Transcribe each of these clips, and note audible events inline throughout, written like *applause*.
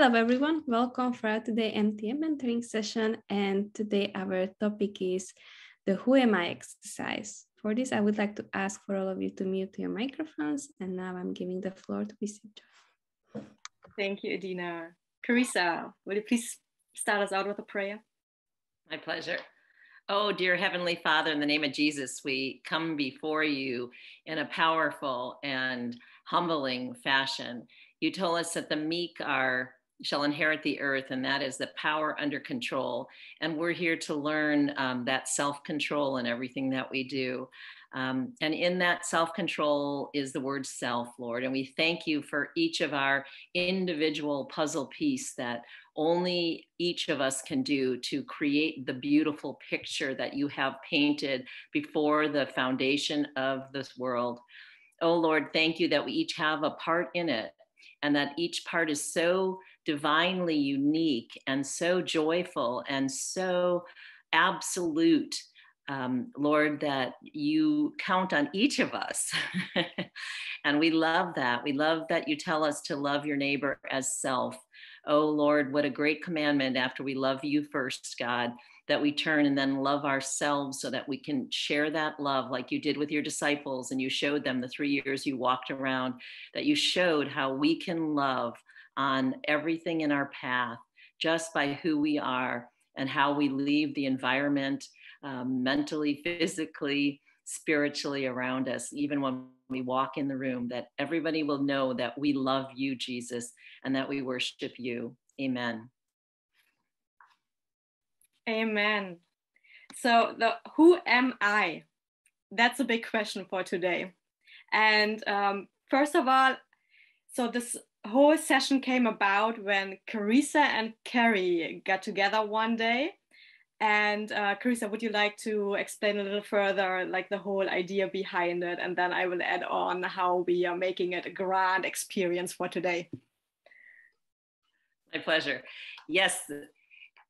Hello, everyone. Welcome for our today MTM mentoring session. And today our topic is the Who Am I exercise. For this, I would like to ask for all of you to mute your microphones. And now I'm giving the floor to Bishop Thank you, Adina. Carissa, would you please start us out with a prayer? My pleasure. Oh, dear Heavenly Father, in the name of Jesus, we come before you in a powerful and humbling fashion. You told us that the meek are shall inherit the earth, and that is the power under control. And we're here to learn um, that self control in everything that we do. Um, and in that self control is the word self, Lord. And we thank you for each of our individual puzzle piece that only each of us can do to create the beautiful picture that you have painted before the foundation of this world. Oh Lord, thank you that we each have a part in it and that each part is so divinely unique and so joyful and so absolute. Um, Lord, that you count on each of us. *laughs* and we love that. We love that you tell us to love your neighbor as self. Oh, Lord, what a great commandment after we love you first, God, that we turn and then love ourselves so that we can share that love like you did with your disciples and you showed them the three years you walked around, that you showed how we can love on everything in our path just by who we are and how we leave the environment um, mentally, physically, spiritually around us, even when we walk in the room, that everybody will know that we love you, Jesus, and that we worship you. Amen. Amen. So, the who am I? That's a big question for today. And um, first of all, so this whole session came about when Carissa and Carrie got together one day. And uh, Carissa, would you like to explain a little further, like the whole idea behind it? And then I will add on how we are making it a grand experience for today. My pleasure. Yes,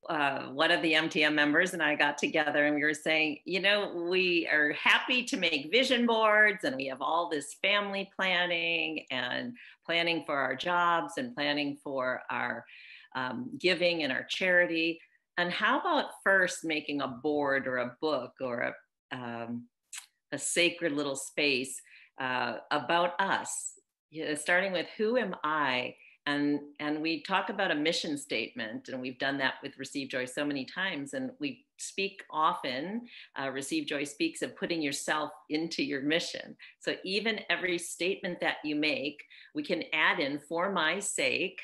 uh, one of the MTM members and I got together and we were saying, you know, we are happy to make vision boards and we have all this family planning and planning for our jobs and planning for our um, giving and our charity. And how about first making a board or a book or a, um, a sacred little space uh, about us, you know, starting with who am I? And and we talk about a mission statement and we've done that with receive joy so many times and we speak often uh, receive joy speaks of putting yourself into your mission. So even every statement that you make we can add in for my sake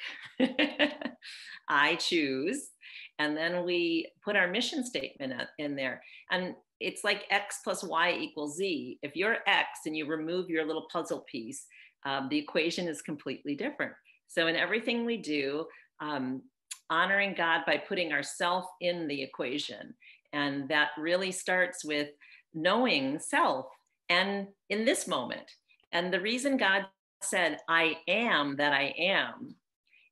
*laughs* i choose and then we put our mission statement in there. And it's like x plus y equals z. If you're x and you remove your little puzzle piece um, the equation is completely different so, in everything we do, um, honoring God by putting ourself in the equation. And that really starts with knowing self and in this moment. And the reason God said, I am that I am,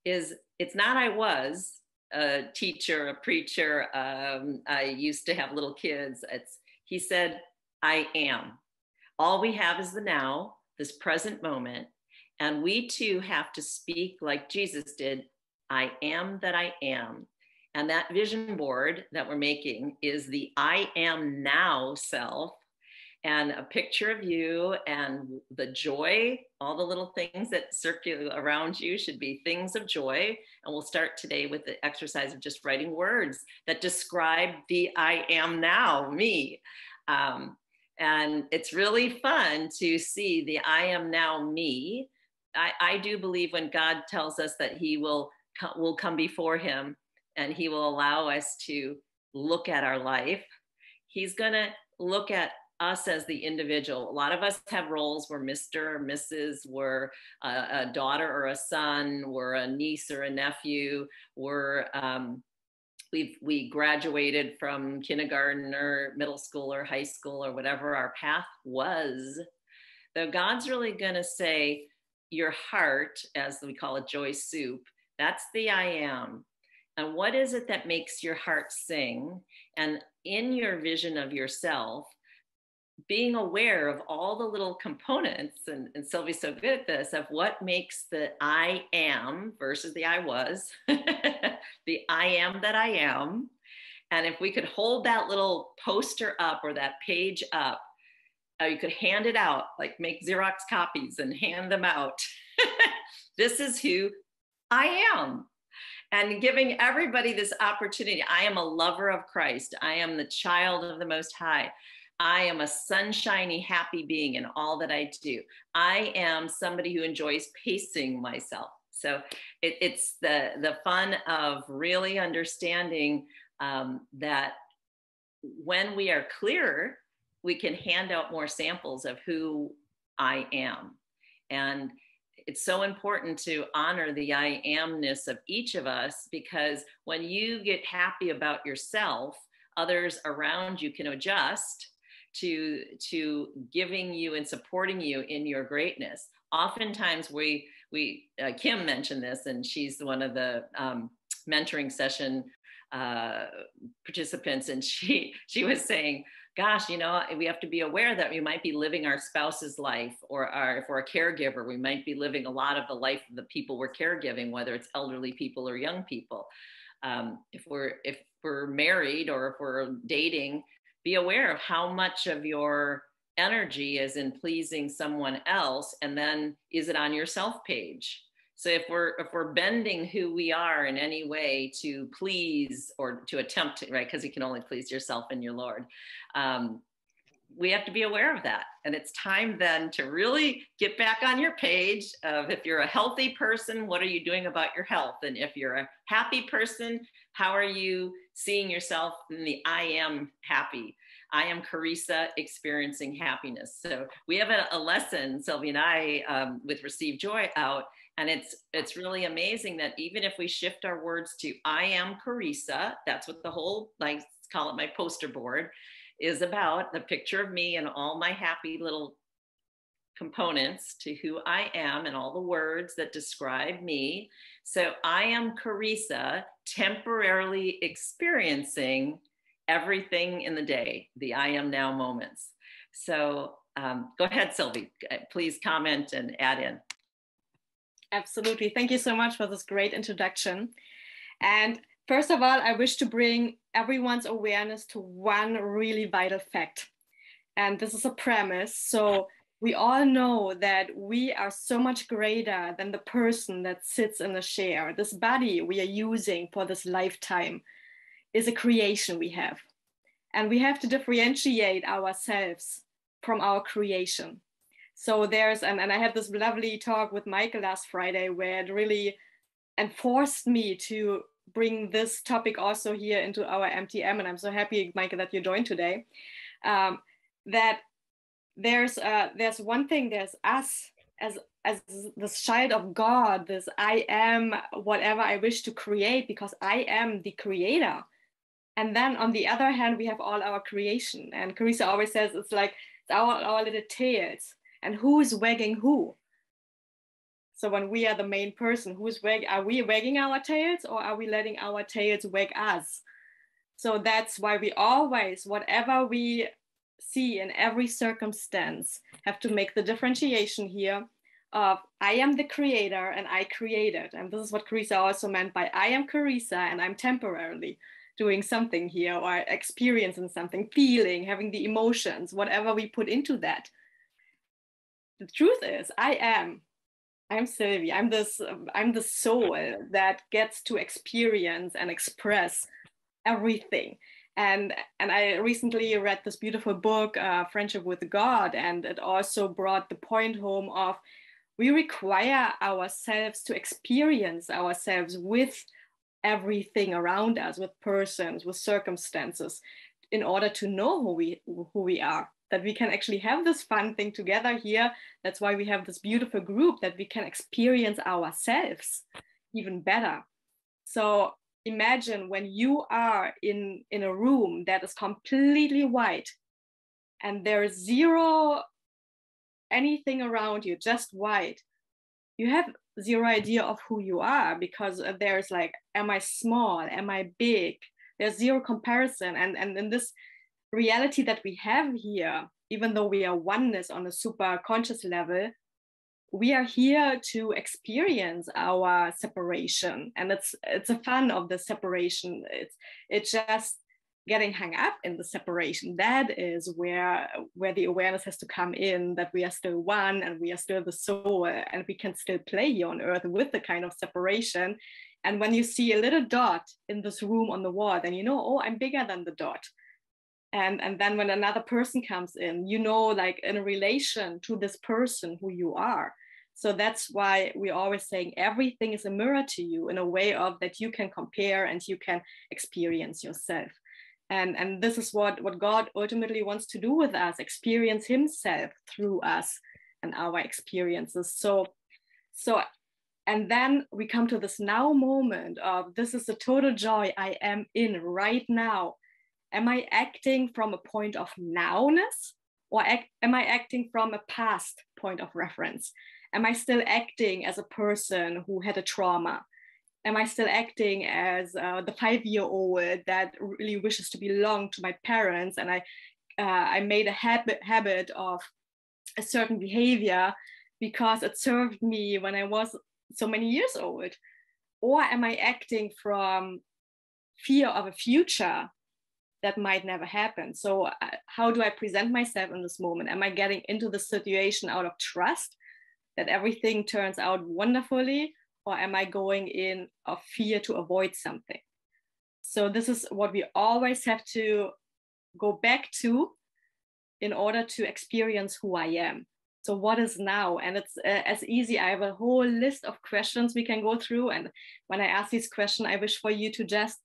is it's not I was a teacher, a preacher. Um, I used to have little kids. It's, he said, I am. All we have is the now, this present moment. And we too have to speak like Jesus did I am that I am. And that vision board that we're making is the I am now self and a picture of you and the joy, all the little things that circulate around you should be things of joy. And we'll start today with the exercise of just writing words that describe the I am now, me. Um, and it's really fun to see the I am now me I, I do believe when God tells us that He will will come before Him and He will allow us to look at our life, He's going to look at us as the individual. A lot of us have roles. We're Mr. or Mrs. We're a, a daughter or a son. We're a niece or a nephew. We're um, we've we graduated from kindergarten or middle school or high school or whatever our path was. Though God's really going to say, your heart, as we call it, joy soup, that's the I am. And what is it that makes your heart sing? And in your vision of yourself, being aware of all the little components, and, and Sylvie's so good at this, of what makes the I am versus the I was, *laughs* the I am that I am. And if we could hold that little poster up or that page up, you could hand it out, like make Xerox copies and hand them out. *laughs* this is who I am. And giving everybody this opportunity. I am a lover of Christ. I am the child of the Most High. I am a sunshiny, happy being in all that I do. I am somebody who enjoys pacing myself. So it, it's the the fun of really understanding um, that when we are clear, we can hand out more samples of who I am. And it's so important to honor the I amness of each of us because when you get happy about yourself, others around you can adjust to to giving you and supporting you in your greatness oftentimes we we uh, kim mentioned this and she's one of the um, mentoring session uh, participants and she she was saying gosh you know we have to be aware that we might be living our spouse's life or our, if we're a caregiver we might be living a lot of the life of the people we're caregiving whether it's elderly people or young people. Um, if we're if we're married or if we're dating be aware of how much of your energy is in pleasing someone else and then is it on your self page so if we're if we're bending who we are in any way to please or to attempt to right because you can only please yourself and your lord um, we have to be aware of that and it's time then to really get back on your page of if you're a healthy person what are you doing about your health and if you're a happy person how are you seeing yourself in the I am happy. I am Carissa experiencing happiness. So we have a, a lesson, Sylvie and I, um, with Receive Joy out. And it's it's really amazing that even if we shift our words to I am Carissa, that's what the whole like call it my poster board is about, the picture of me and all my happy little components to who I am and all the words that describe me. So I am Carissa, temporarily experiencing everything in the day, the I am now moments. So um, go ahead, Sylvie. Please comment and add in. Absolutely. Thank you so much for this great introduction. And first of all, I wish to bring everyone's awareness to one really vital fact. And this is a premise. So we all know that we are so much greater than the person that sits in the chair. This body we are using for this lifetime is a creation we have. And we have to differentiate ourselves from our creation. So there's, and, and I had this lovely talk with Michael last Friday where it really enforced me to bring this topic also here into our MTM. And I'm so happy, Michael, that you joined today. Um, that there's uh, there's one thing there's us as as this child of god this i am whatever i wish to create because i am the creator and then on the other hand we have all our creation and carissa always says it's like it's our, our little tails and who's wagging who so when we are the main person who's wag are we wagging our tails or are we letting our tails wag us so that's why we always whatever we see in every circumstance have to make the differentiation here of I am the creator and I created. And this is what Carissa also meant by I am Carissa and I'm temporarily doing something here or experiencing something, feeling, having the emotions, whatever we put into that. The truth is, I am. I'm Sylvie. I'm this. I'm the soul that gets to experience and express everything and and i recently read this beautiful book uh, friendship with god and it also brought the point home of we require ourselves to experience ourselves with everything around us with persons with circumstances in order to know who we who we are that we can actually have this fun thing together here. That's why we have this beautiful group that we can experience ourselves even better. So imagine when you are in in a room that is completely white and there's zero anything around you just white you have zero idea of who you are because there's like am i small? Am i big? There's zero comparison. And and in this reality that we have here even though we are oneness on a super conscious level, we are here to experience our separation. And it's it's a fun of the separation. It's it's just getting hung up in the separation. That is where where the awareness has to come in that we are still one and we are still the soul and we can still play here on earth with the kind of separation. And when you see a little dot in this room on the wall then you know oh i'm bigger than the dot and and then when another person comes in you know like in relation to this person who you are. So that's why we're always saying everything is a mirror to you in a way of that you can compare and you can experience yourself. And and this is what what god ultimately wants to do with us experience himself through us and our experiences. So so and then we come to this now moment of this is the total joy i am in right now am i acting from a point of nowness or act, am i acting from a past point of reference? Am i still acting as a person who had a trauma? Am I still acting as uh, the five year old that really wishes to belong to my parents and I uh, I made a habit habit of a certain behavior because it served me when I was so many years old? Or am I acting from fear of a future that might never happen so uh, how do I present myself in this moment am I getting into the situation out of trust that everything turns out wonderfully or am I going in of fear to avoid something? So this is what we always have to go back to in order to experience who I am. So what is now? And it's uh, as easy. I have a whole list of questions we can go through. And when I ask these questions, I wish for you to just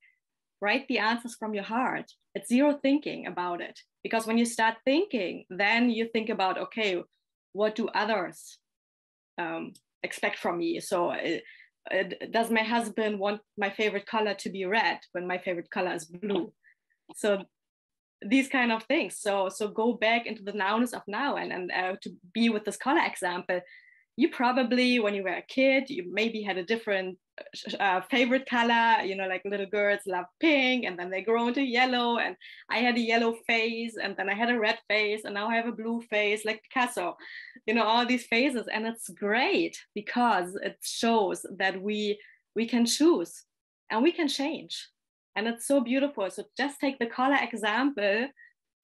write the answers from your heart. It's zero thinking about it. Because when you start thinking, then you think about, okay, what do others um, expect from me. So does my husband want my favorite color to be red when my favorite color is blue? So these kind of things. So so go back into the nowness of now and and uh, to be with this color example. You probably when you were a kid, you maybe had a different uh, favorite color you know like little girls love pink and then they grow into yellow and i had a yellow face and then i had a red face and now i have a blue face like picasso you know all these phases and it's great because it shows that we we can choose and we can change. And it's so beautiful. So just take the color example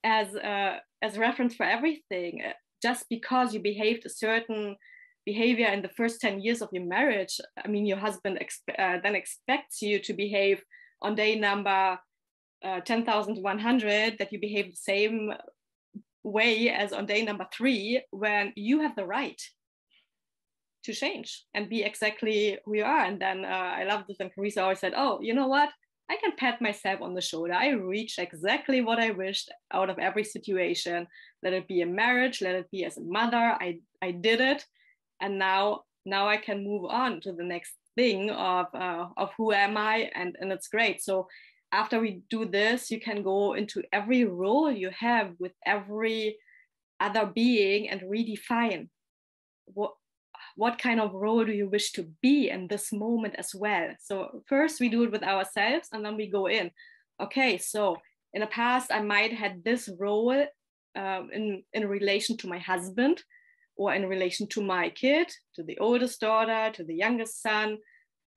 as a, as reference for everything. Just because you behaved a certain behavior in the first 10 years of your marriage, I mean, your husband expe- uh, then expects you to behave on day number uh, 10,100 that you behave the same way as on day number three, when you have the right to change and be exactly who you are. And then uh, I love this. And Carissa always said, Oh, you know what? I can pat myself on the shoulder. I reached exactly what I wished out of every situation. Let it be a marriage, let it be as a mother. I, I did it and now now I can move on to the next thing of uh, of who am I and and it's great. So after we do this you can go into every role you have with every other being and redefine what what kind of role do you wish to be in this moment as well. So first we do it with ourselves and then we go in. Okay so in the past i might had this role um, in in relation to my husband or in relation to my kid, to the oldest daughter, to the youngest son.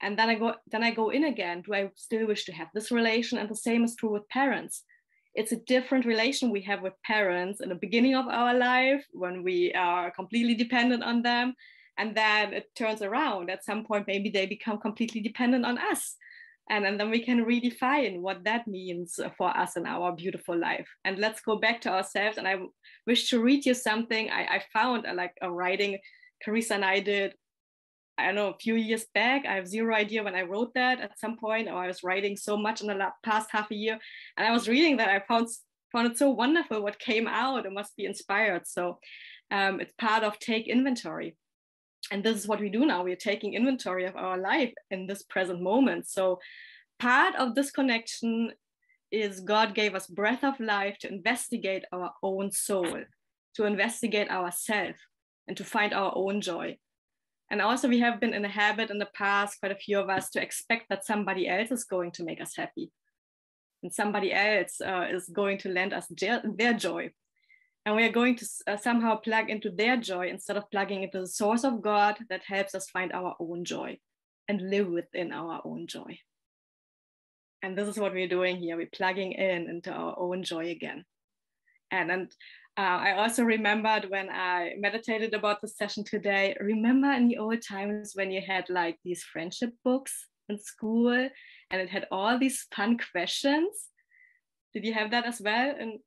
And then I go, then I go in again. Do I still wish to have this relation? And the same is true with parents. It's a different relation we have with parents in the beginning of our life when we are completely dependent on them. And then it turns around. At some point, maybe they become completely dependent on us and, and then we can redefine what that means for us in our beautiful life. And let's go back to ourselves. And i wish to read you something. I, I found like a writing carissa and i did i don't know a few years back. I have zero idea when i wrote that at some point or i was writing so much in the past half a year. And i was reading that. I found found it so wonderful what came out. It must be inspired. So um, it's part of take inventory and this is what we do now. We're taking inventory of our life in this present moment. So part of this connection is god gave us breath of life to investigate our own soul to investigate ourselves and to find our own joy. And also we have been in a habit in the past quite a few of us to expect that somebody else is going to make us happy. And somebody else uh, is going to lend us their joy and we are going to uh, somehow plug into their joy instead of plugging into the source of God that helps us find our own joy and live within our own joy. And this is what we're doing here. We're plugging in into our own joy again. And, and uh, I also remembered when I meditated about the session today. Remember in the old times when you had like these friendship books in school and it had all these fun questions? Did you have that as well? And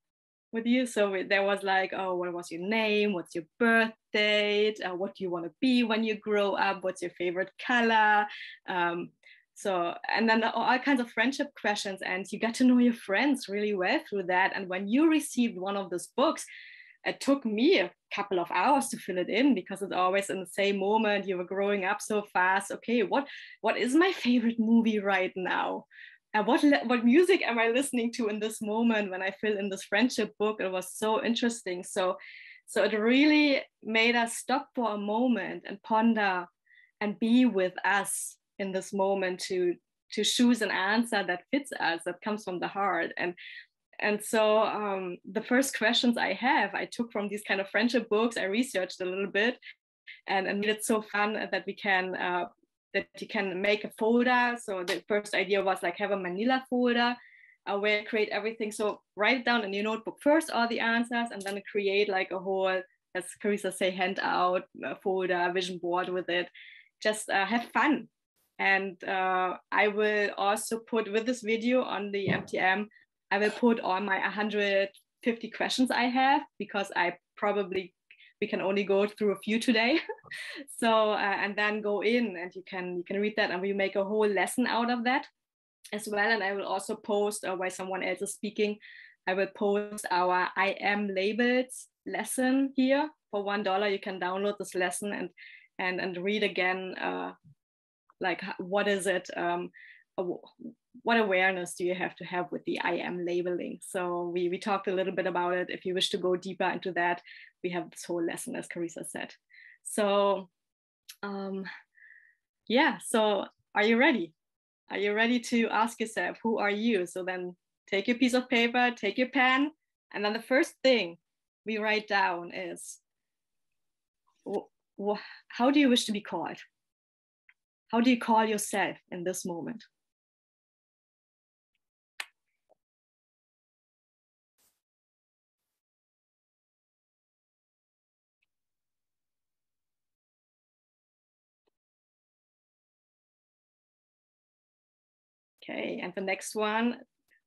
with you. So there was like, oh, what was your name? What's your birth date? Uh, what do you want to be when you grow up? What's your favorite color? Um, so, and then all kinds of friendship questions, and you get to know your friends really well through that. And when you received one of those books, it took me a couple of hours to fill it in because it's always in the same moment you were growing up so fast okay what what is my favorite movie right now and what what music am I listening to in this moment when I fill in this friendship book? It was so interesting. So, so it really made us stop for a moment and ponder and be with us in this moment to to choose an answer that fits us, that comes from the heart. And and so um, the first questions I have, I took from these kind of friendship books. I researched a little bit, and, and made it so fun that we can uh, that you can make a folder. So the first idea was like have a Manila folder uh, where create everything. So write it down in your notebook first, all the answers, and then create like a whole, as Carissa say, handout, folder, vision board with it. Just uh, have fun. And uh, I will also put with this video on the MTM, I will put all my 150 questions I have because I probably we can only go through a few today. *laughs* So uh, and then go in and you can you can read that and we make a whole lesson out of that as well. And i will also post uh, while someone else is speaking i will post our i am labels lesson here. For one dollar you can download this lesson and and and read again uh, like what is it um, what awareness do you have to have with the I am labeling? So we, we talked a little bit about it. If you wish to go deeper into that, we have this whole lesson, as Carissa said. So um, yeah, so are you ready? Are you ready to ask yourself, who are you? So then take your piece of paper, take your pen, and then the first thing we write down is, how do you wish to be called? How do you call yourself in this moment? Okay, and the next one,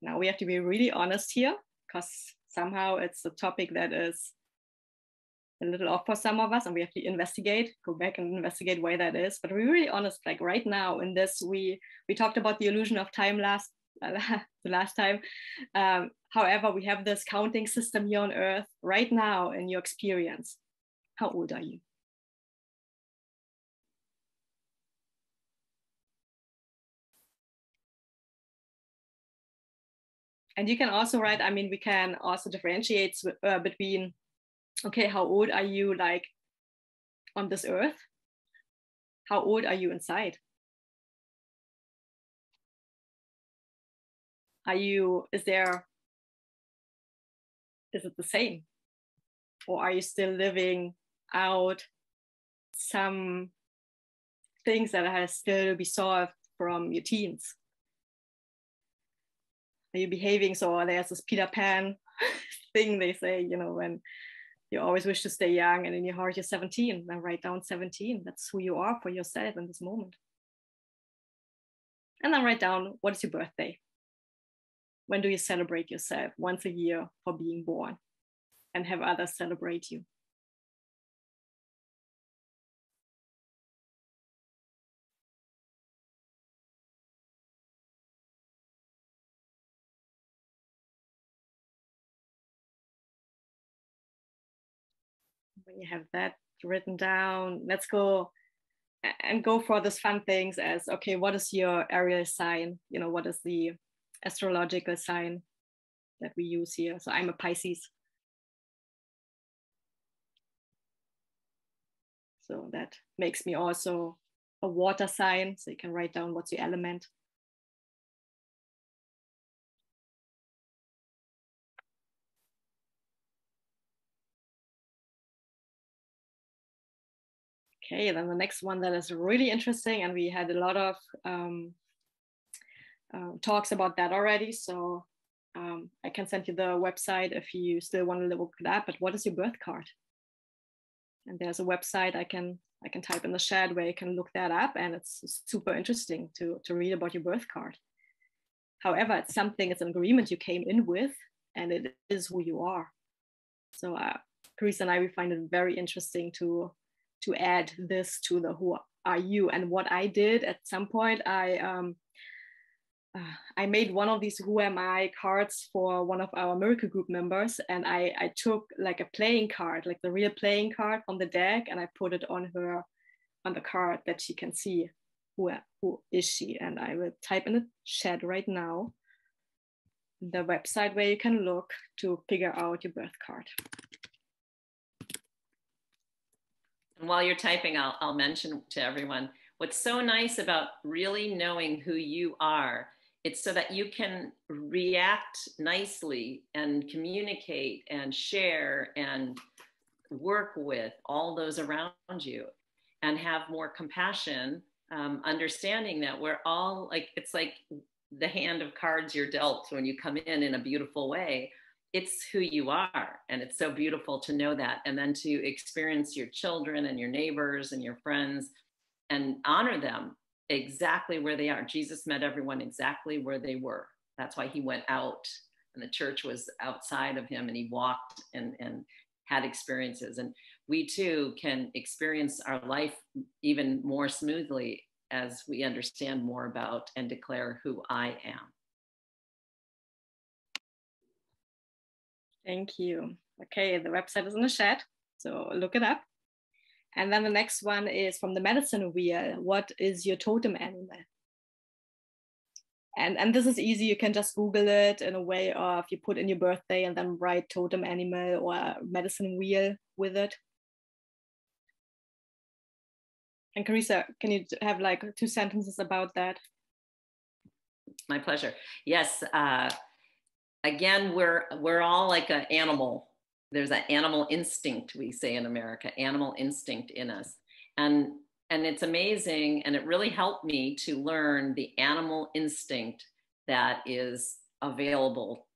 now we have to be really honest here because somehow it's a topic that is a little off for some of us and we have to investigate, go back and investigate why that is. But we're really honest, like right now in this, we we talked about the illusion of time last *laughs* the last time. Um, however, we have this counting system here on Earth right now in your experience. How old are you? And you can also write i mean we can also differentiate uh, between okay how old are you like on this earth? How old are you inside? Are you is there is it the same? Or are you still living out some things that have still to be solved from your teens are you behaving? So there's this peter pan *laughs* thing they say you know when you always wish to stay young and in your heart you're 17 then write down 17 that's who you are for yourself in this moment. And then write down what is your birthday? When do you celebrate yourself once a year for being born? And have others celebrate you when you have that written down, let's go and go for those fun things as okay, what is your Ariel sign? You know, what is the astrological sign that we use here? So I'm a Pisces. So that makes me also a water sign. So you can write down what's your element. Okay, then the next one that is really interesting, and we had a lot of um, uh, talks about that already. So um, I can send you the website if you still want to look up. But what is your birth card? And there's a website I can I can type in the chat where you can look that up, and it's super interesting to to read about your birth card. However, it's something, it's an agreement you came in with, and it is who you are. So, uh, Chris and I, we find it very interesting to to add this to the who are you. And what I did at some point, I um, uh, I made one of these who am I cards for one of our miracle group members, and I I took like a playing card, like the real playing card from the deck, and I put it on her on the card that she can see who, who is she? And I will type in the chat right now the website where you can look to figure out your birth card. And while you're typing, I'll, I'll mention to everyone what's so nice about really knowing who you are. It's so that you can react nicely and communicate and share and work with all those around you and have more compassion um, understanding that we're all like it's like the hand of cards you're dealt when you come in in a beautiful way it's who you are and it's so beautiful to know that and then to experience your children and your neighbors and your friends and honor them exactly where they are. Jesus met everyone exactly where they were. That's why he went out and the church was outside of him and he walked and, and had experiences. And we too can experience our life even more smoothly as we understand more about and declare who I am. Thank you. Okay, the website is in the chat, so look it up. And then the next one is from the medicine wheel. What is your totem animal? And, and this is easy. You can just Google it in a way of you put in your birthday and then write totem animal or medicine wheel with it. And Carissa, can you have like two sentences about that? My pleasure. Yes. Uh, again, we're we're all like an animal. There's an animal instinct we say in America, animal instinct in us, and and it's amazing. And it really helped me to learn the animal instinct that is available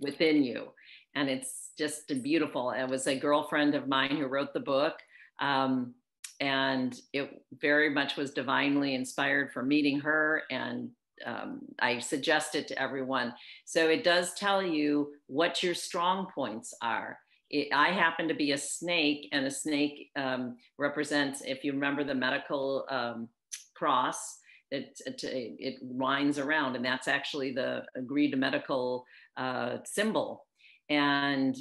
within you, and it's just beautiful. It was a girlfriend of mine who wrote the book. Um, and it very much was divinely inspired for meeting her and um, I suggest it to everyone. So it does tell you what your strong points are. It, I happen to be a snake, and a snake um, represents, if you remember the medical um, cross, it, it, it, winds around, and that's actually the agreed medical uh, symbol. And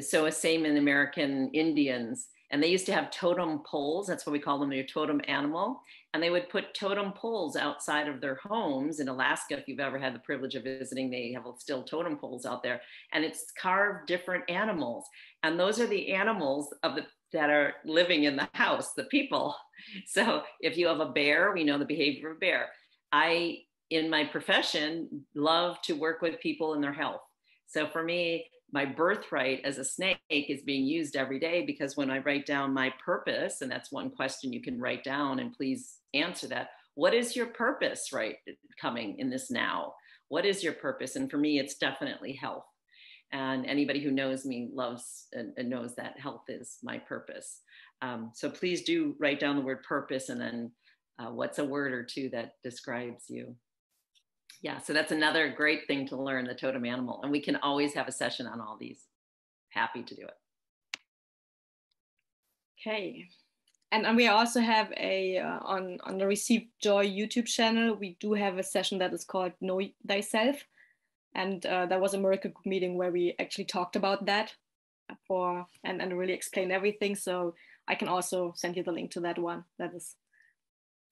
so, a same in American Indians and they used to have totem poles. That's what we call them, your totem animal. And they would put totem poles outside of their homes in Alaska. If you've ever had the privilege of visiting, they have still totem poles out there. And it's carved different animals. And those are the animals of the that are living in the house, the people. *laughs* So if you have a bear, we know the behavior of a bear. I, in my profession, love to work with people in their health. So for me, my birthright as a snake is being used every day because when I write down my purpose, and that's one question you can write down, and please answer that. What is your purpose, right? Coming in this now? What is your purpose? And for me, it's definitely health. And anybody who knows me loves and, and knows that health is my purpose. Um, so please do write down the word purpose and then uh, what's a word or two that describes you yeah, so that's another great thing to learn the totem animal. And we can always have a session on all these. Happy to do it. Okay. And, and we also have a uh, on on the Receive Joy YouTube channel. We do have a session that is called Know Thyself, and uh, that was a miracle meeting where we actually talked about that for and and really explained everything. So I can also send you the link to that one. That is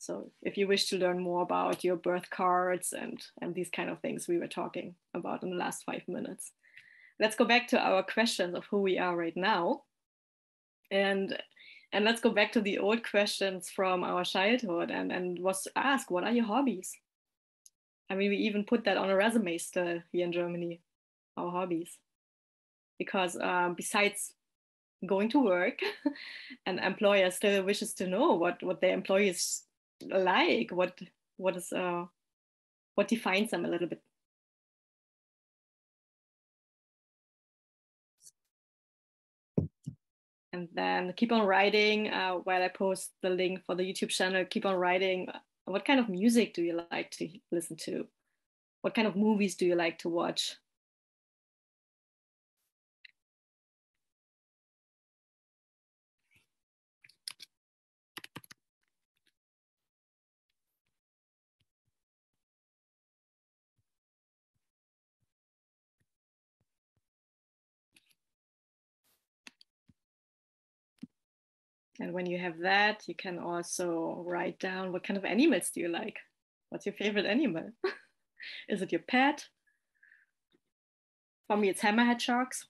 so if you wish to learn more about your birth cards and, and these kind of things we were talking about in the last five minutes. Let's go back to our questions of who we are right now. And and let's go back to the old questions from our childhood and, and was asked, what are your hobbies? I mean, we even put that on a resume still here in Germany, our hobbies. Because uh, besides going to work *laughs* an employer still wishes to know what what their employees like what what is uh what defines them a little bit? And then keep on writing uh, while i post the link for the youtube channel keep on writing what kind of music do you like to listen to? What kind of movies do you like to watch And when you have that, you can also write down what kind of animals do you like? What's your favorite animal? *laughs* Is it your pet? For me, it's hammerhead sharks.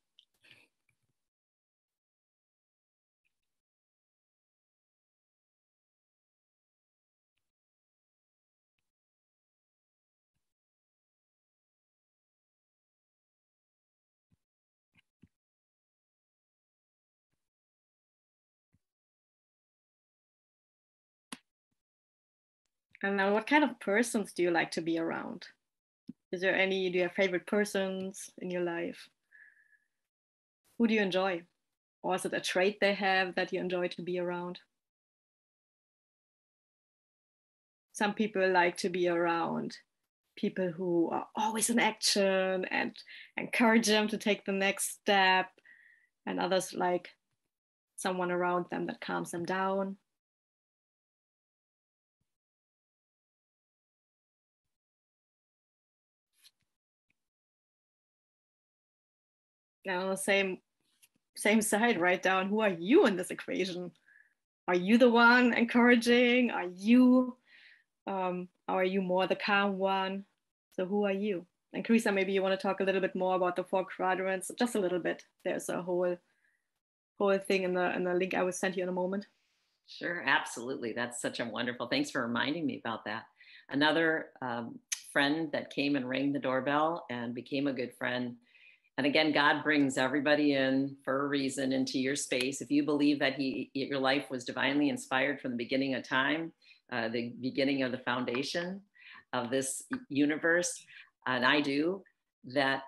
And now, what kind of persons do you like to be around? Is there any, do you have favorite persons in your life? Who do you enjoy? Or is it a trait they have that you enjoy to be around? Some people like to be around people who are always in action and encourage them to take the next step, and others like someone around them that calms them down. Now same same side write down who are you in this equation are you the one encouraging are you um, are you more the calm one so who are you and Carissa, maybe you want to talk a little bit more about the four quadrants, just a little bit. There's a whole whole thing in the in the link I will send you in a moment. Sure, absolutely. That's such a wonderful. Thanks for reminding me about that. Another um, friend that came and rang the doorbell and became a good friend and again, God brings everybody in for a reason into your space. If you believe that He, your life was divinely inspired from the beginning of time, uh, the beginning of the foundation of this universe, and I do, that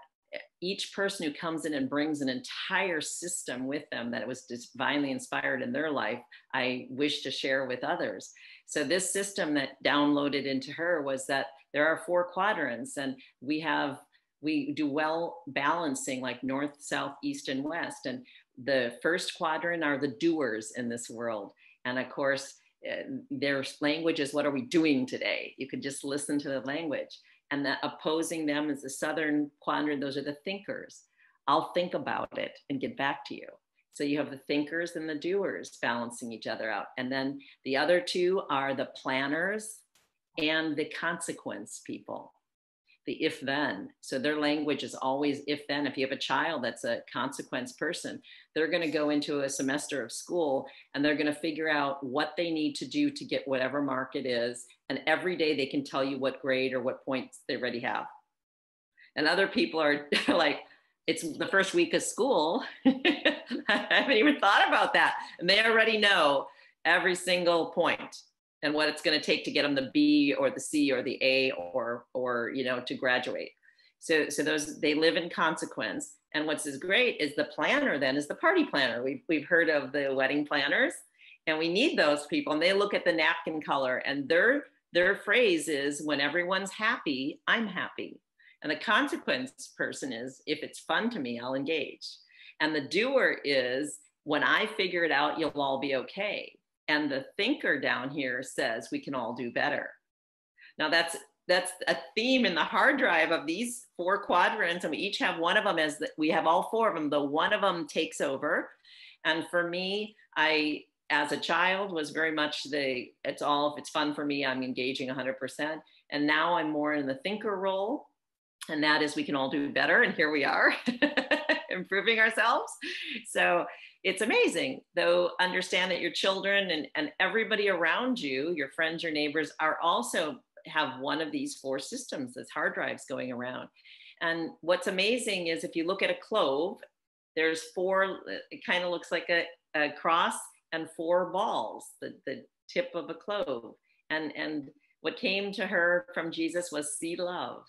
each person who comes in and brings an entire system with them that was divinely inspired in their life, I wish to share with others. So, this system that downloaded into her was that there are four quadrants, and we have we do well balancing like north, south, east, and west. And the first quadrant are the doers in this world. And of course, uh, their language is what are we doing today? You could just listen to the language. And the opposing them is the southern quadrant, those are the thinkers. I'll think about it and get back to you. So you have the thinkers and the doers balancing each other out. And then the other two are the planners and the consequence people the if then. So their language is always if then. If you have a child that's a consequence person, they're going to go into a semester of school and they're going to figure out what they need to do to get whatever mark it is. And every day they can tell you what grade or what points they already have. And other people are *laughs* like, it's the first week of school. *laughs* I haven't even thought about that. And they already know every single point and what it's going to take to get them the B or the C or the A or or you know to graduate. So so those they live in consequence. And what's is great is the planner then is the party planner. We've we've heard of the wedding planners, and we need those people. And they look at the napkin color, and their their phrase is when everyone's happy, I'm happy. And the consequence person is if it's fun to me, I'll engage. And the doer is when I figure it out, you'll all be okay and the thinker down here says we can all do better. Now that's that's a theme in the hard drive of these four quadrants and we each have one of them as the, we have all four of them the one of them takes over. And for me i as a child was very much the it's all if it's fun for me i'm engaging 100% and now i'm more in the thinker role and that is we can all do better and here we are *laughs* improving ourselves. So it's amazing though understand that your children and, and everybody around you your friends your neighbors are also have one of these four systems as hard drives going around and what's amazing is if you look at a clove there's four, it kind of looks like a, a cross and four balls, the, the tip of a clove. And, and what came to her from Jesus was see love.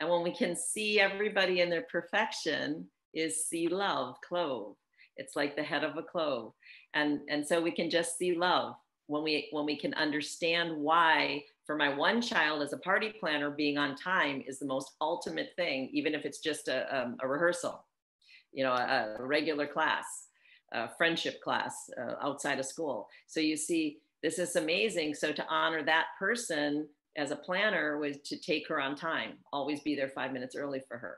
And when we can see everybody in their perfection, is see love, clove. It's like the head of a clove. And, and so we can just see love when we when we can understand why for my one child as a party planner being on time is the most ultimate thing even if it's just a, um, a rehearsal you know a, a, regular class a friendship class uh, outside of school. So you see this is amazing. So to honor that person as a planner was to take her on time always be there five minutes early for her.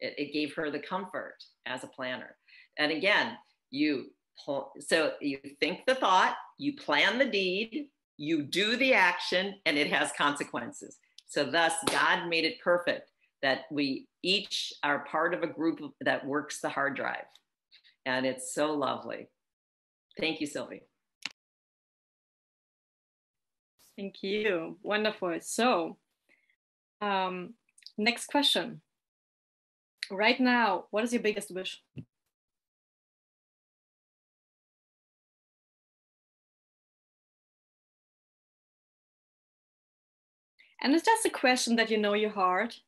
It, it gave her the comfort as a planner and again you so you think the thought you plan the deed you do the action and it has consequences. So thus god made it perfect that we each are part of a group that works the hard drive. And it's so lovely. Thank you sylvie. Thank you. Wonderful. So um, next question. Right now what is your biggest wish And it's just a question that you know your heart.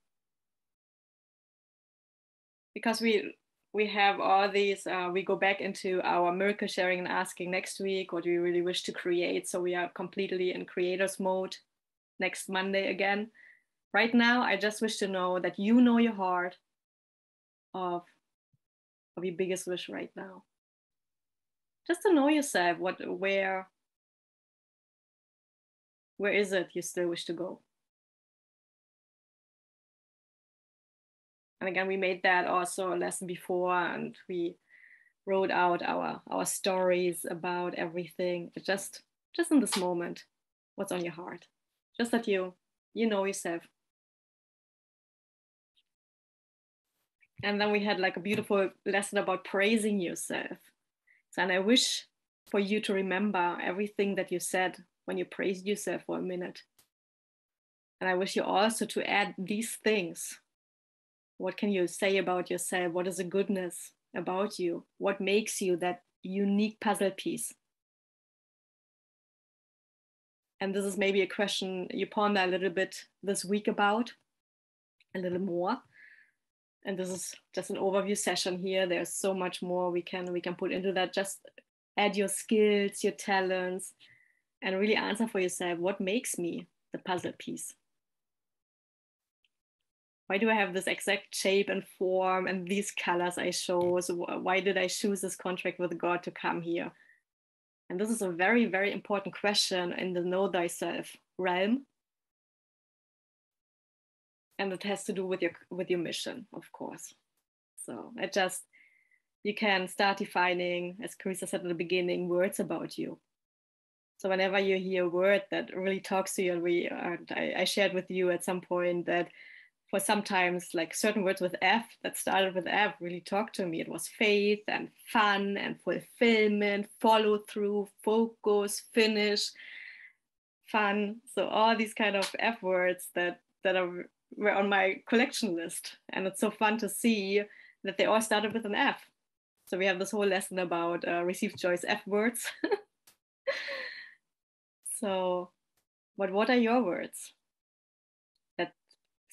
Because we we have all these, uh, we go back into our miracle sharing and asking next week, what do we really wish to create? So we are completely in creators mode next Monday again. Right now, I just wish to know that you know your heart of, of your biggest wish right now. Just to know yourself, what, where, where is it you still wish to go? And again we made that also a lesson before and we wrote out our our stories about everything. Just just in this moment what's on your heart. Just that you you know yourself. And then we had like a beautiful lesson about praising yourself. So, and i wish for you to remember everything that you said when you praised yourself for a minute. And i wish you also to add these things what can you say about yourself? What is the goodness about you? What makes you that unique puzzle piece? And this is maybe a question you ponder a little bit this week about a little more. And this is just an overview session here. There's so much more we can we can put into that. Just add your skills your talents and really answer for yourself. What makes me the puzzle piece why do I have this exact shape and form and these colors I show? So why did I choose this contract with God to come here? And this is a very, very important question in the know thyself realm. And it has to do with your with your mission, of course. So it just you can start defining, as Carissa said at the beginning, words about you. So whenever you hear a word that really talks to you, and we, uh, I, I shared with you at some point that for sometimes like certain words with F that started with F really talked to me. It was faith and fun and fulfillment, follow through, focus, finish, fun. So all these kind of F words that that are were on my collection list. And it's so fun to see that they all started with an F. So we have this whole lesson about uh, Receive Joy's F words. *laughs* so, but what are your words?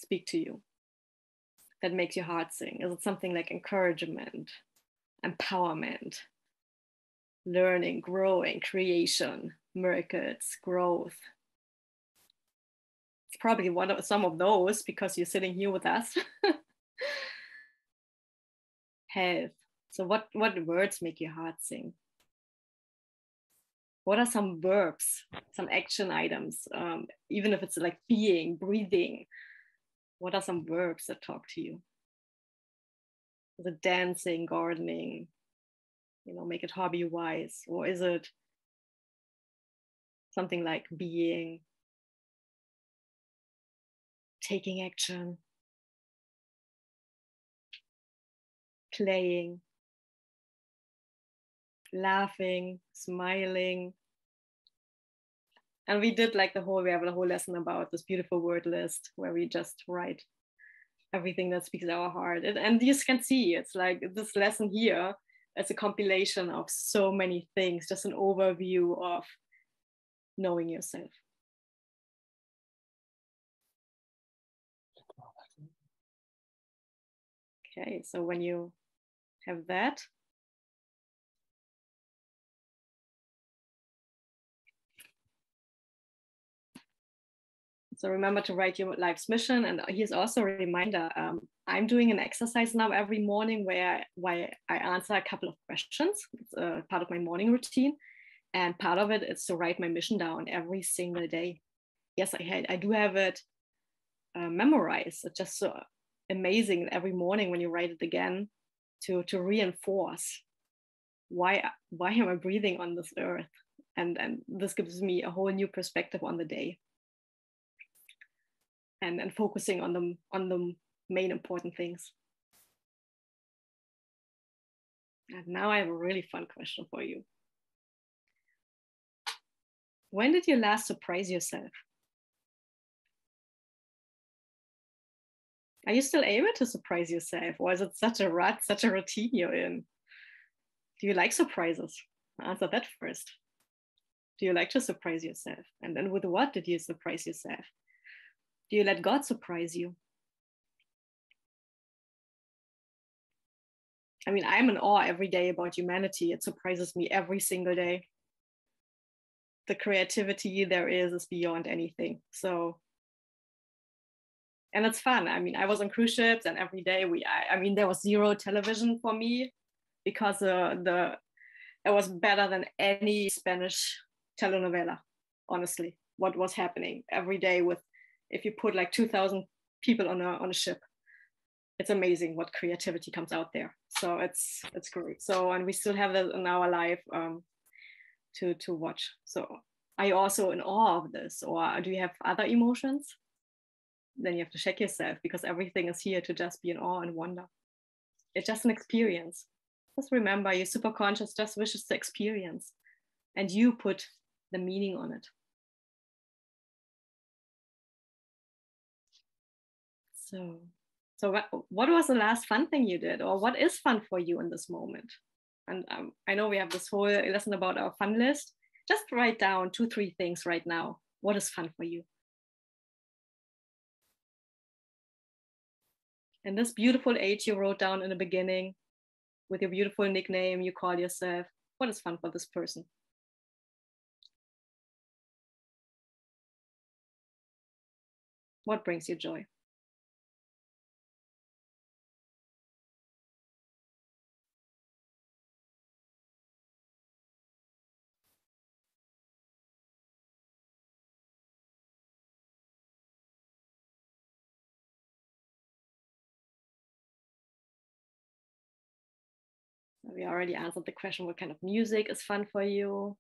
Speak to you that makes your heart sing? Is it something like encouragement, empowerment, learning, growing, creation, miracles, growth? It's probably one of some of those because you're sitting here with us. *laughs* Health. So what what words make your heart sing? What are some verbs, some action items, um, even if it's like being, breathing, what are some verbs that talk to you? Is it dancing, gardening, you know, make it hobby wise? Or is it something like being, taking action, playing, laughing, smiling, and we did like the whole we have a whole lesson about this beautiful word list where we just write everything that speaks our heart. And, and you can see it's like this lesson here as a compilation of so many things, just an overview of knowing yourself. Okay, so when you have that, So remember to write your life's mission. And here's also a reminder. Um, I'm doing an exercise now every morning where, where I answer a couple of questions. It's a part of my morning routine. And part of it is to write my mission down every single day. Yes, I, had, I do have it uh, memorized. It's just so amazing every morning when you write it again to, to reinforce why, why am I breathing on this earth? And, and this gives me a whole new perspective on the day and, and focusing on them on the main important things. And now I have a really fun question for you. When did you last surprise yourself? Are you still able to surprise yourself? Or is it such a rut, such a routine you're in? Do you like surprises? Answer that first. Do you like to surprise yourself? And then with what did you surprise yourself? Do you let God surprise you? I mean, I'm in awe every day about humanity. It surprises me every single day. The creativity there is is beyond anything. So, and it's fun. I mean, I was on cruise ships, and every day we, I, I mean, there was zero television for me because uh, the it was better than any Spanish telenovela. Honestly, what was happening every day with if you put like 2000 people on a, on a ship it's amazing what creativity comes out there. So it's it's great. So and we still have that in our life um, to to watch. So are you also in awe of this or do you have other emotions? Then you have to check yourself because everything is here to just be in awe and wonder. It's just an experience. Just remember your superconscious just wishes to experience and you put the meaning on it So, so what, what was the last fun thing you did, or what is fun for you in this moment? And um, I know we have this whole lesson about our fun list. Just write down two, three things right now. What is fun for you? And this beautiful age you wrote down in the beginning with your beautiful nickname you call yourself, what is fun for this person? What brings you joy? We already answered the question what kind of music is fun for you?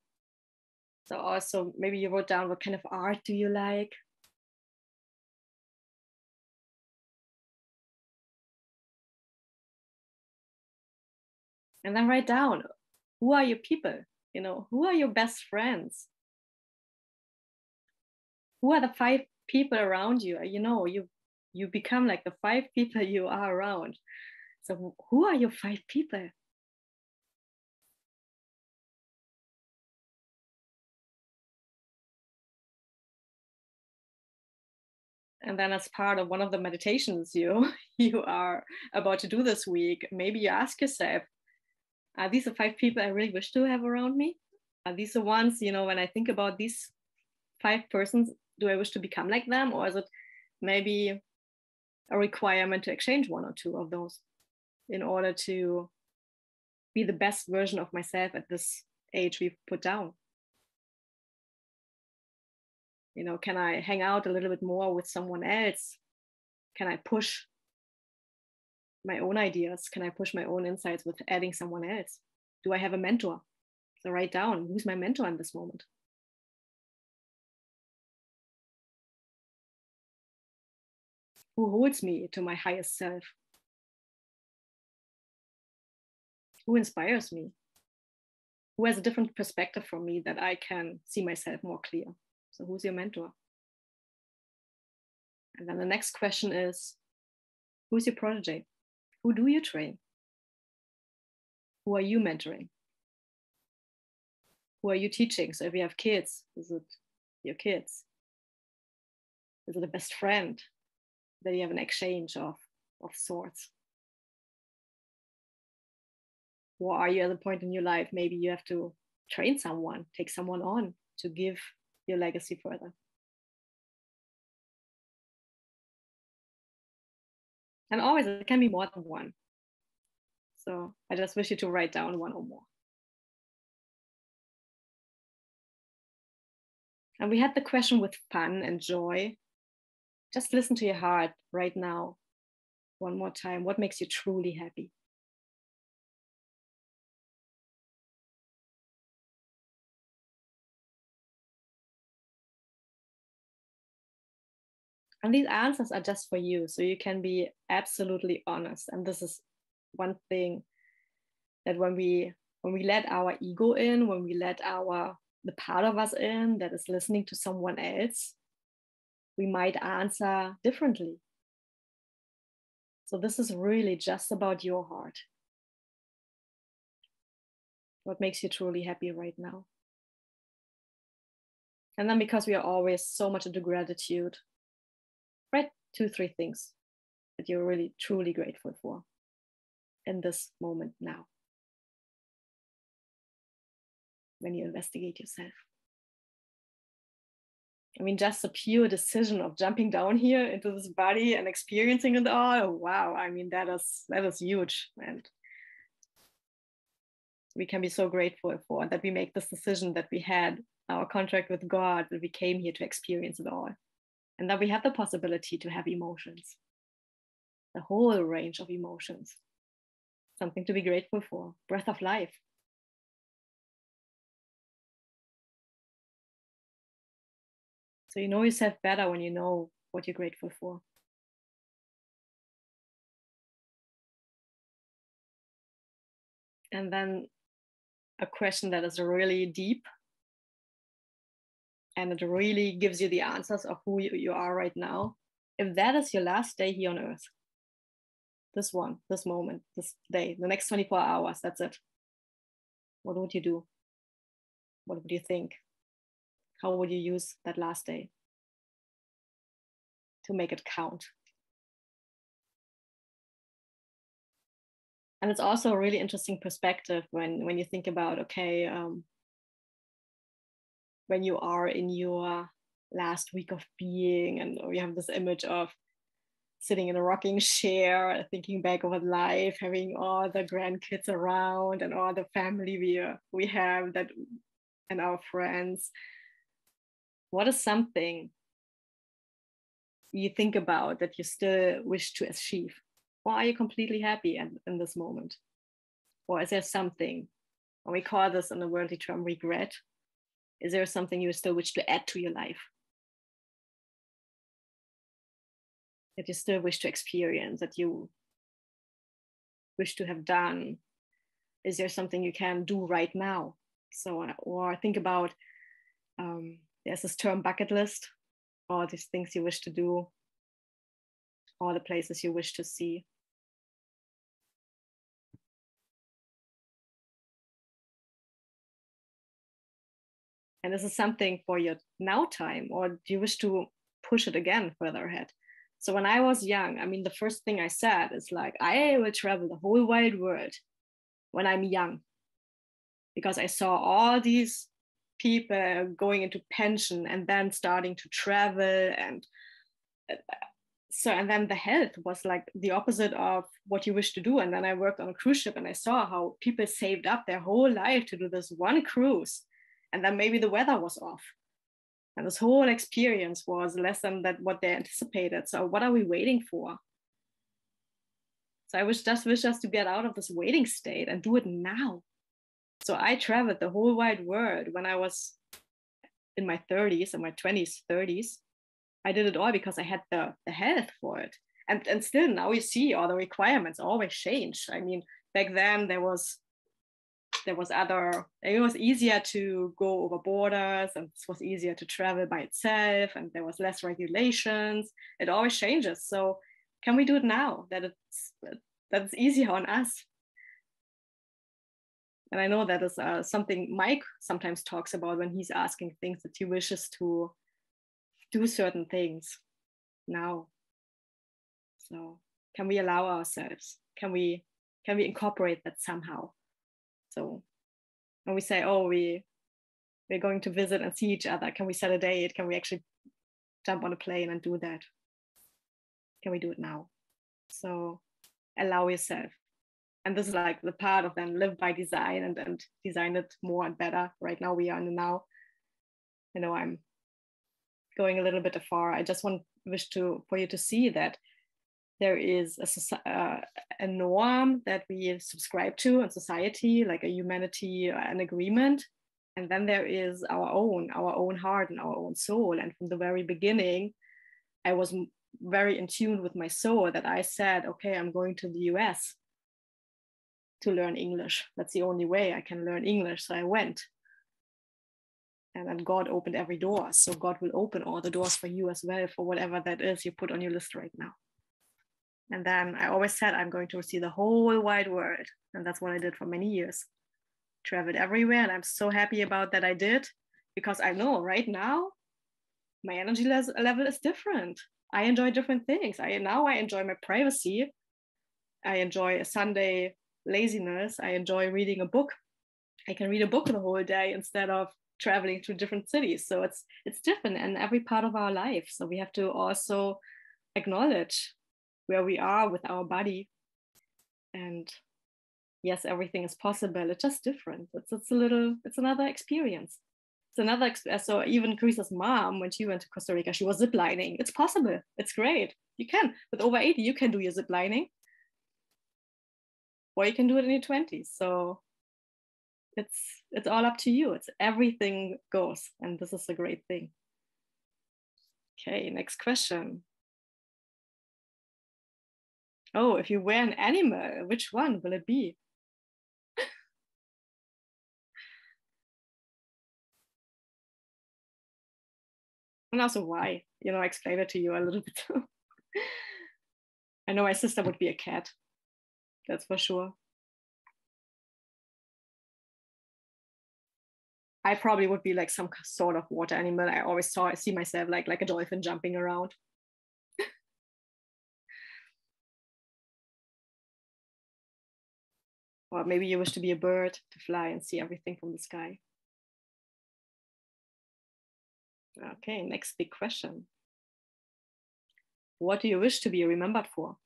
So also maybe you wrote down what kind of art do you like? And then write down who are your people? You know who are your best friends? Who are the five people around you? You know you you become like the five people you are around. So who are your five people and then as part of one of the meditations you *laughs* you are about to do this week maybe you ask yourself are these the five people i really wish to have around me? Are these the ones you know when i think about these five persons do i wish to become like them? Or is it maybe a requirement to exchange one or two of those in order to be the best version of myself at this age we've put down you know can i hang out a little bit more with someone else? Can i push my own ideas? Can i push my own insights with adding someone else? Do i have a mentor? So write down who's my mentor in this moment? Who holds me to my highest self? Who inspires me? Who has a different perspective from me that i can see myself more clear so, who's your mentor? And then the next question is Who's your protege? Who do you train? Who are you mentoring? Who are you teaching? So if you have kids, is it your kids? Is it a best friend that you have an exchange of, of sorts? Or are you at a point in your life, maybe you have to train someone, take someone on to give your legacy further? And always it can be more than one. So I just wish you to write down one or more. And we had the question with fun and joy. Just listen to your heart right now, one more time. What makes you truly happy? And these answers are just for you. So you can be absolutely honest. And this is one thing that when we when we let our ego in, when we let our the part of us in that is listening to someone else, we might answer differently. So this is really just about your heart. What makes you truly happy right now? And then because we are always so much into gratitude, write two, three things that you're really truly grateful for in this moment now when you investigate yourself. I mean, just the pure decision of jumping down here into this body and experiencing it all. Oh, wow, I mean, that is that is huge, and we can be so grateful for that we make this decision that we had our contract with God that we came here to experience it all and that we have the possibility to have emotions, the whole range of emotions, something to be grateful for, breath of life. So you know yourself better when you know what you're grateful for. And then a question that is really deep and it really gives you the answers of who you, are right now. If that is your last day here on earth, this one, this moment, this day, the next 24 hours, that's it. What would you do? What would you think? How would you use that last day to make it count? And it's also a really interesting perspective when, when you think about, okay, um, when you are in your last week of being and you have this image of sitting in a rocking chair thinking back over life having all the grandkids around and all the family we, uh, we have that and our friends. What is something you think about that you still wish to achieve? Or are you completely happy in, in this moment? Or is there something and we call this in the worldly term regret is there something you still wish to add to your life? That you still wish to experience, that you wish to have done? Is there something you can do right now? So, or think about um, there's this term bucket list, all these things you wish to do, all the places you wish to see. And this is something for your now time or do you wish to push it again further ahead? So when i was young i mean the first thing i said is like i will travel the whole wide world when i'm young. Because i saw all these people going into pension and then starting to travel and so and then the health was like the opposite of what you wish to do. And then i worked on a cruise ship and i saw how people saved up their whole life to do this one cruise and then maybe the weather was off. And this whole experience was less than that what they anticipated. So what are we waiting for? So i wish just wish us to get out of this waiting state and do it now. So i traveled the whole wide world when i was in my 30s and my 20s 30s i did it all because i had the, the health for it. And and still now you see all the requirements always change. I mean back then there was there was other it was easier to go over borders and it was easier to travel by itself and there was less regulations. It always changes. So can we do it now that it's that it's easier on us? And i know that is uh, something mike sometimes talks about when he's asking things that he wishes to do certain things now. So can we allow ourselves? Can we can we incorporate that somehow so when we say oh we we're going to visit and see each other can we set a date? Can we actually jump on a plane and do that? Can we do it now? So allow yourself. And this is like the part of then live by design and, and design it more and better. Right now we are in the now. You know i'm going a little bit afar. I just want wish to for you to see that there is a, uh, a norm that we subscribe to in society like a humanity an agreement. And then there is our own our own heart and our own soul. And from the very beginning i was very in tune with my soul that i said okay i'm going to the us to learn english. That's the only way i can learn english so i went. And then god opened every door so god will open all the doors for you as well for whatever that is you put on your list right now and then i always said i'm going to see the whole wide world. And that's what i did for many years. Traveled everywhere and i'm so happy about that i did because i know right now my energy level is different. I enjoy different things. I now i enjoy my privacy. I enjoy a sunday laziness. I enjoy reading a book. I can read a book the whole day instead of traveling to different cities. So it's it's different in every part of our life. So we have to also acknowledge where we are with our body and yes, everything is possible. It's just different. It's, it's a little, it's another experience. It's another, uh, so even Chris's mom, when she went to Costa Rica, she was ziplining. It's possible. It's great. You can, with over 80, you can do your ziplining. Or you can do it in your 20s. So it's it's all up to you. It's everything goes. And this is a great thing. Okay, next question. Oh, if you were an animal, which one will it be? and also why? You know i explain it to you a little *laughs* bit. I know my sister would be a cat that's for sure. I probably would be like some sort of water animal. I always saw i see myself like like a dolphin jumping around or maybe you wish to be a bird to fly and see everything from the sky Okay, next big question. What do you wish to be remembered for?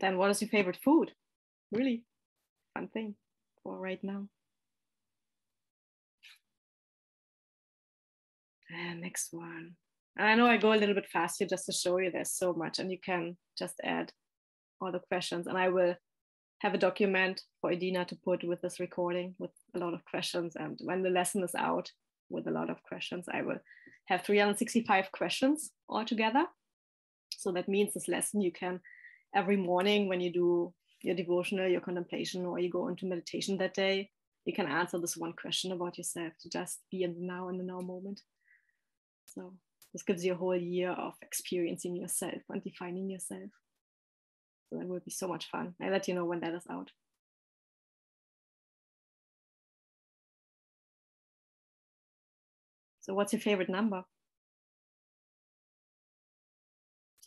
Then what is your favorite food? Really fun thing for right now. And next one. I know I go a little bit faster just to show you there's so much, and you can just add all the questions. And I will have a document for Edina to put with this recording with a lot of questions. And when the lesson is out with a lot of questions, I will have 365 questions altogether. So that means this lesson you can every morning when you do your devotional, your contemplation, or you go into meditation that day, you can answer this one question about yourself to just be in the now in the now moment. So this gives you a whole year of experiencing yourself and defining yourself. So that will be so much fun. I'll let you know when that is out. So what's your favorite number?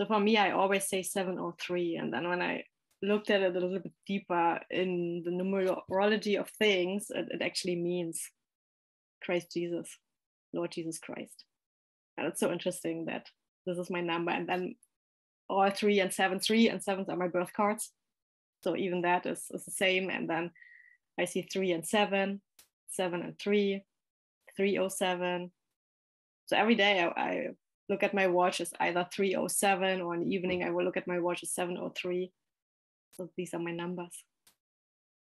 So for me, I always say 703. And then when I looked at it a little bit deeper in the numerology of things, it, it actually means Christ Jesus, Lord Jesus Christ. And it's so interesting that this is my number. And then all three and seven, three and sevens are my birth cards. So even that is, is the same. And then I see three and seven, seven and three, 307. So every day I, I look at my watch as either 307 or in the evening I will look at my watch as 703 so these are my numbers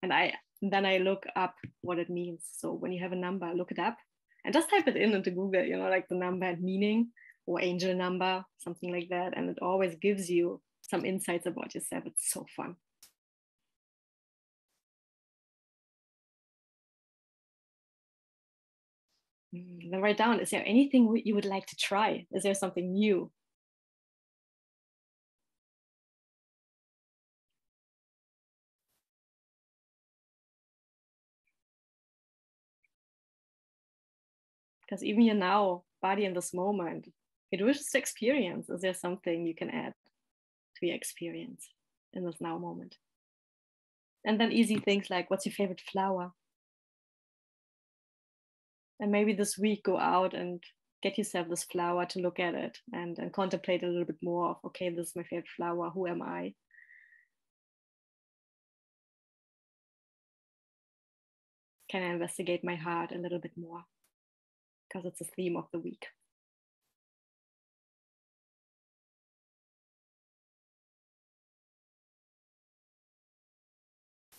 and i then i look up what it means so when you have a number look it up and just type it in into Google, you know, like the number and meaning or angel number, something like that. And it always gives you some insights about yourself. It's so fun. Mm, then write down is there anything you would like to try? Is there something new? Because even you now, body in this moment, it wishes to experience. Is there something you can add to your experience in this now moment? And then easy things like what's your favorite flower? And maybe this week go out and get yourself this flower to look at it and, and contemplate a little bit more of okay this is my favorite flower who am i? Can i investigate my heart a little bit more? Because it's a theme of the week.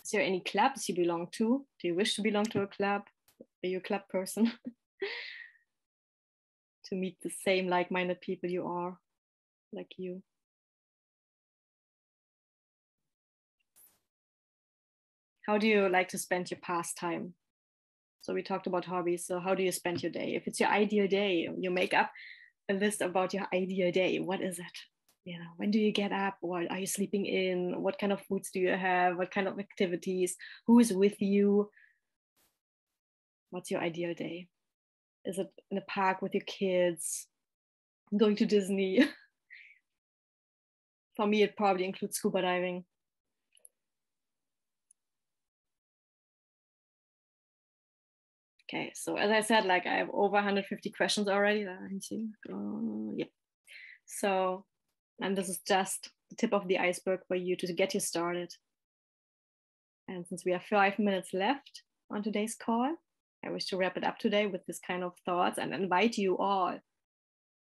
Is there any clubs you belong to? Do you wish to belong to a club are you a club person? *laughs* to meet the same like minded people you are, like you. How do you like to spend your pastime? So we talked about hobbies. So how do you spend your day? If it's your ideal day, you make up a list about your ideal day. What is it? You know, when do you get up? What are you sleeping in? What kind of foods do you have? What kind of activities? Who is with you? What's your ideal day? Is it in a park with your kids? Going to Disney? *laughs* For me, it probably includes scuba diving. Okay, so as I said, like I have over 150 questions already. Uh, yeah. So, and this is just the tip of the iceberg for you to get you started. And since we have five minutes left on today's call, I wish to wrap it up today with this kind of thoughts and invite you all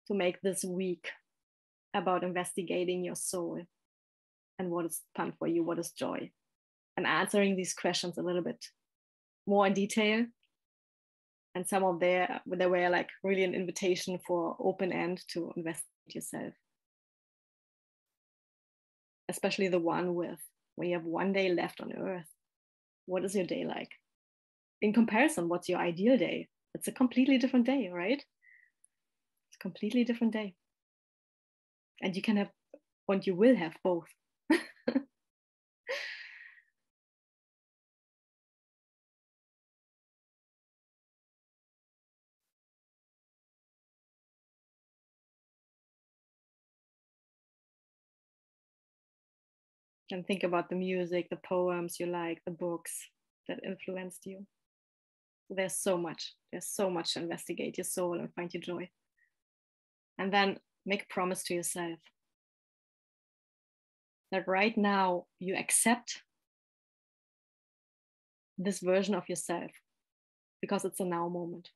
to make this week about investigating your soul and what is fun for you, what is joy, and answering these questions a little bit more in detail. And some of there, they were like really an invitation for open end to investigate yourself. Especially the one with when you have one day left on earth. What is your day like? In comparison, what's your ideal day? It's a completely different day, right? It's a completely different day. And you can have, and you will have both. *laughs* and think about the music, the poems you like, the books that influenced you there's so much there's so much to investigate. Your soul and find your joy and then make a promise to yourself that right now you accept this version of yourself because it's a now moment.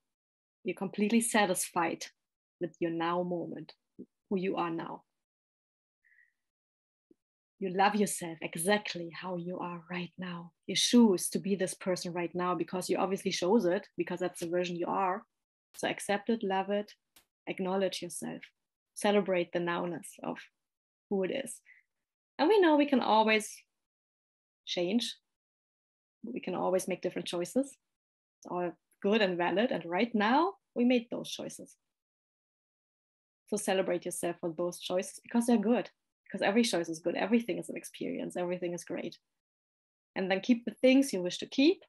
You're completely satisfied with your now moment who you are now you love yourself exactly how you are right now. You choose to be this person right now because you obviously chose it because that's the version you are. So accept it, love it, acknowledge yourself, celebrate the nowness of who it is. And we know we can always change. We can always make different choices. It's all good and valid. And right now, we made those choices. So celebrate yourself for those choices because they're good because every choice is good. Everything is an experience. Everything is great. And then keep the things you wish to keep.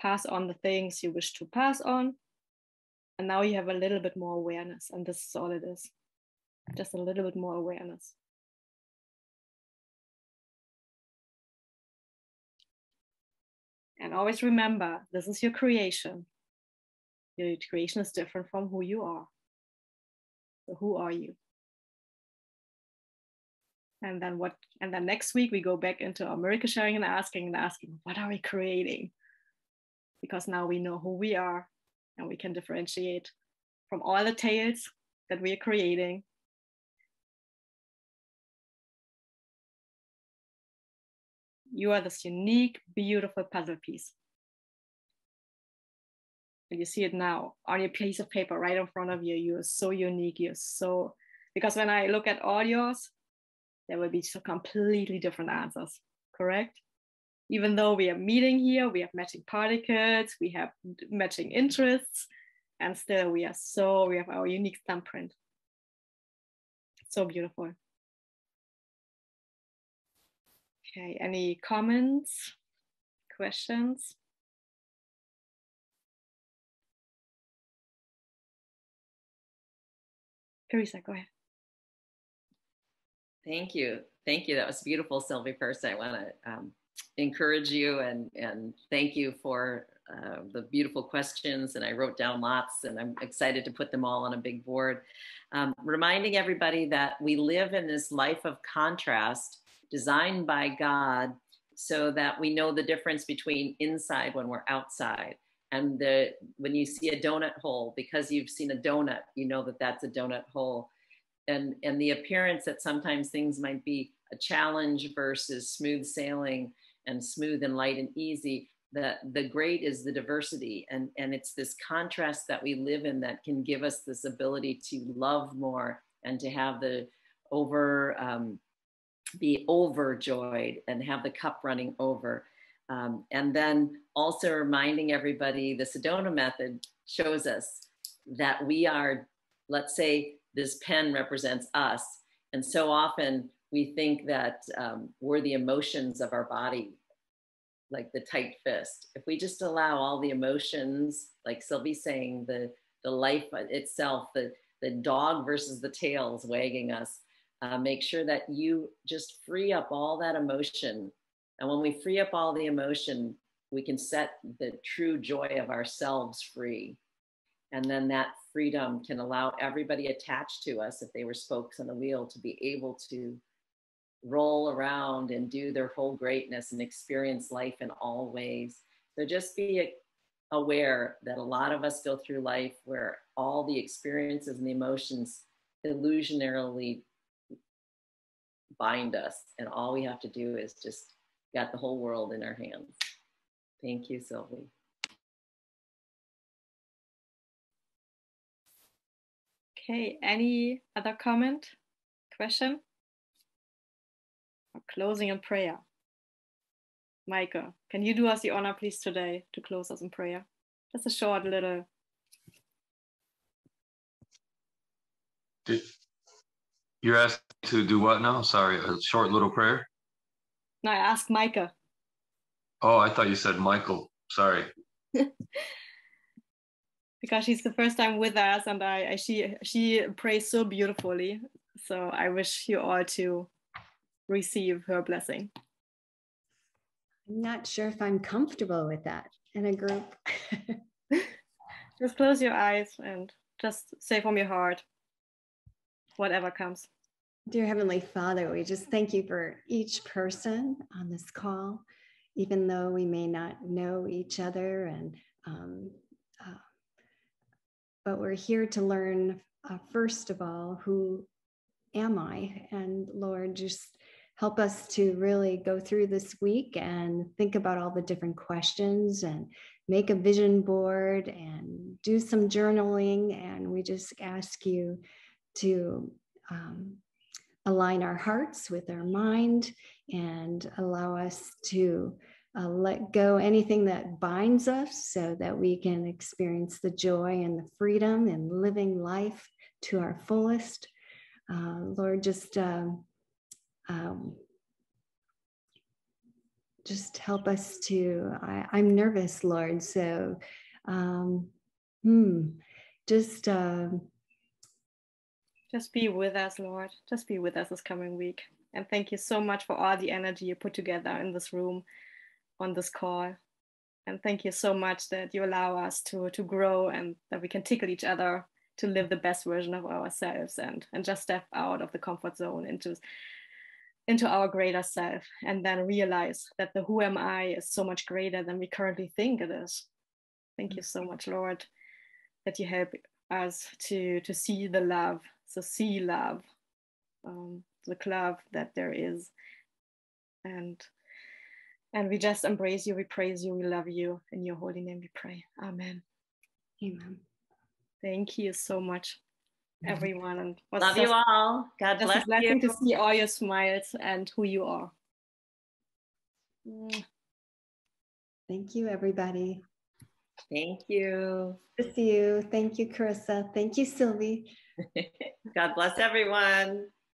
Pass on the things you wish to pass on. And now you have a little bit more awareness. And this is all it is just a little bit more awareness. And always remember this is your creation. Your creation is different from who you are. So, who are you? And then what and then next week we go back into miracle sharing and asking and asking what are we creating because now we know who we are and we can differentiate from all the tales that we are creating you are this unique beautiful puzzle piece and you see it now on your piece of paper right in front of you. You're so unique. You're so, because when I look at all yours, there will be so completely different answers, correct? Even though we are meeting here, we have matching particles, we have matching interests, and still we are so, we have our unique thumbprint. So beautiful. Okay, any comments, questions? Teresa, go ahead. Thank you. Thank you. That was beautiful, Sylvie. First, I want to um, encourage you and, and thank you for uh, the beautiful questions. And I wrote down lots, and I'm excited to put them all on a big board. Um, reminding everybody that we live in this life of contrast designed by God so that we know the difference between inside when we're outside and the when you see a donut hole because you've seen a donut you know that that's a donut hole and and the appearance that sometimes things might be a challenge versus smooth sailing and smooth and light and easy the the great is the diversity. And and it's this contrast that we live in that can give us this ability to love more and to have the over um, be overjoyed and have the cup running over. Um, and then also reminding everybody the Sedona method shows us that we are, let's say this pen represents us. And so often we think that um, we're the emotions of our body, like the tight fist. If we just allow all the emotions, like Sylvie's saying, the, the life itself, the, the dog versus the tails wagging us, uh, make sure that you just free up all that emotion and when we free up all the emotion, we can set the true joy of ourselves free. And then that freedom can allow everybody attached to us, if they were spokes on the wheel, to be able to roll around and do their whole greatness and experience life in all ways. So just be aware that a lot of us go through life where all the experiences and the emotions illusionarily bind us. And all we have to do is just got the whole world in our hands. Thank you, Sylvie. Okay, any other comment, question? Or closing in prayer. Micah, can you do us the honor, please, today to close us in prayer? Just a short little. You're asked to do what now? Sorry, a short little prayer? No, I asked Micah. Oh, I thought you said Michael. Sorry. *laughs* because she's the first time with us, and I, I she she prays so beautifully. So I wish you all to receive her blessing. I'm not sure if I'm comfortable with that in a group. *laughs* just close your eyes and just say from your heart whatever comes. Dear Heavenly Father, we just thank you for each person on this call, even though we may not know each other. And um, but we're here to learn uh, first of all who am I, and Lord, just help us to really go through this week and think about all the different questions and make a vision board and do some journaling. And we just ask you to um, align our hearts with our mind and allow us to uh, let go anything that binds us so that we can experience the joy and the freedom and living life to our fullest. Uh, Lord, just um, um, just help us to. I, am nervous, Lord, so um, hmm, just. Uh, just be with us, Lord. Just be with us this coming week. And thank you so much for all the energy you put together in this room on this call. And thank you so much that you allow us to, to grow and that we can tickle each other to live the best version of ourselves and, and just step out of the comfort zone into, into our greater self and then realize that the who am I is so much greater than we currently think it is. Thank you so much, Lord, that you help us to, to see the love so see love, um, the love that there is. And and we just embrace you, we praise you, we love you. In your holy name we pray. Amen. Amen. Thank you so much, everyone. And love you all. God bless you. to see all your smiles and who you are. Mm. Thank you, everybody. Thank you. Good to see you. Thank you, Carissa. Thank you, Sylvie. *laughs* God bless everyone.